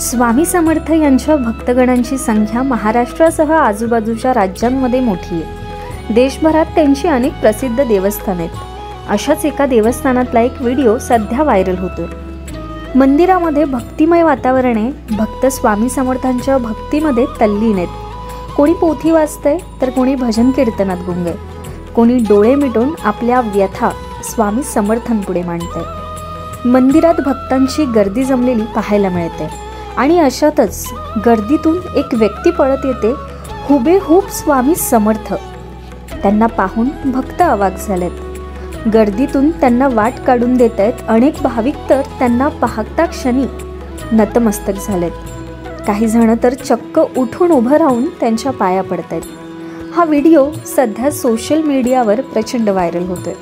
स्वामी समर्थ यांच्या भक्तगणांची संख्या महाराष्ट्रासह आजूबाजूच्या राज्यांमध्ये मोठी आहे. देशभरात त्यांची अनेक प्रसिद्ध देवस्थान आहेत. अशाच एका देवस्थानातला एक व्हिडिओ सध्या व्हायरल होतोय. मंदिरामध्ये भक्तिमय वातावरण आहे भक्त स्वामी समर्थांच्या भक्तीमध्ये तल्लीन आहेत. कोणी पोथी वाचतंय तर कोणी भजन कीर्तनात गुंग आहे कोणी डोळे मिटून आपल्या व्यथा स्वामी समर्थांपुढे मांडतंय. मंदिरात भक्तांची गर्दी जमलेली पाहायला मिळते आणि अशातच गर्दीतून एक व्यक्ती पळत येते हुबेहूब स्वामी समर्थ. त्यांना पाहून भक्त अवाक झालेत. गर्दीतून त्यांना वाट काढून देत आहेत अनेक भाविक तर त्यांना पाहता क्षणी नतमस्तक झालेत. काही जण तर चक्क उठून उभं राहून त्यांच्या पाया पडत आहेत हा व्हिडिओ सध्या सोशल मीडियावर प्रचंड व्हायरल होतोय.